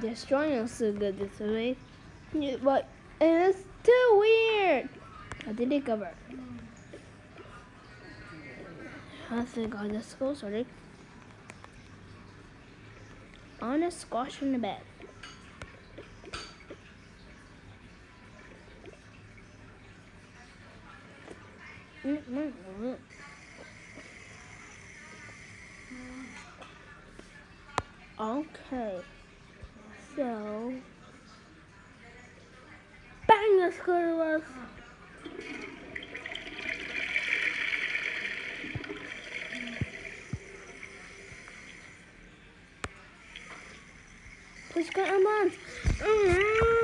Destroying us so good this way. Yeah, but it's too weird. I did it cover? I think I'll just go sorry. On a squash in the bed. Mm, mm, mm. Okay. So bang the square was Push cut a month.